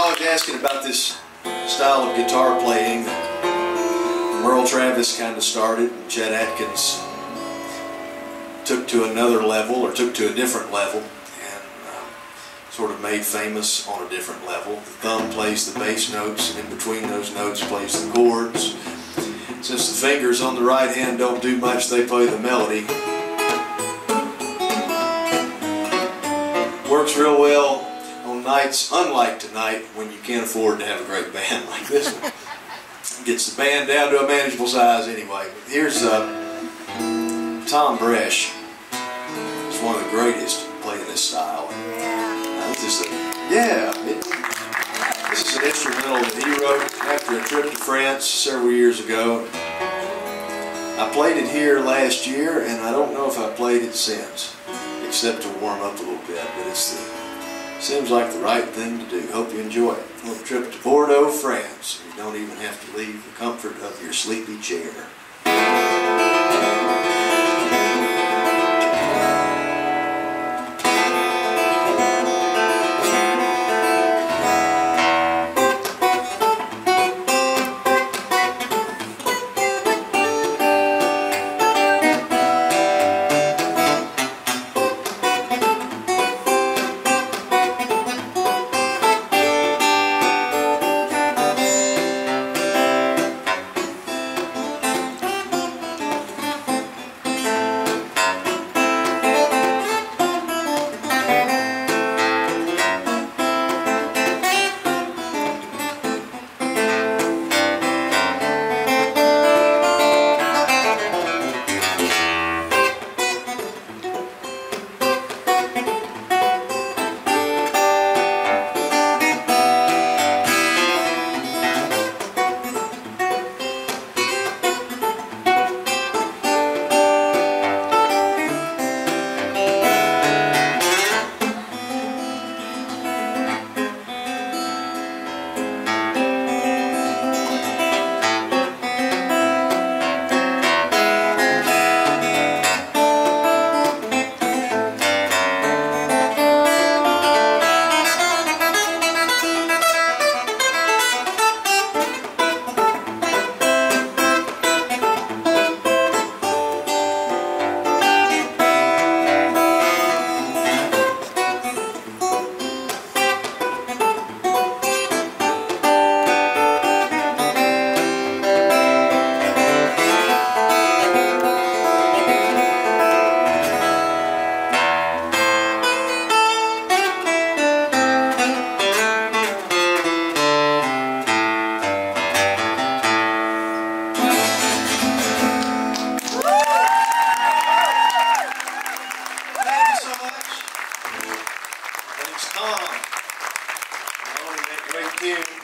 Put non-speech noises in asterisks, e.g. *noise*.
always asking about this style of guitar playing Merle Travis kind of started and Chet Atkins took to another level or took to a different level and uh, sort of made famous on a different level. The thumb plays the bass notes and in between those notes plays the chords. Since the fingers on the right hand don't do much, they play the melody. Nights unlike tonight when you can't afford to have a great band like this one. *laughs* Gets the band down to a manageable size anyway. But here's uh, Thom Bresh. He's one of the greatest playing this style. Uh, this is a, yeah, it, this is an instrumental that he wrote after a trip to France several years ago. I played it here last year, and I don't know if I played it since, except to warm up a little bit. But it's the Seems like the right thing to do. Hope you enjoy it. A little trip to Bordeaux, France. You don't even have to leave the comfort of your sleepy chair. Thom. Tune.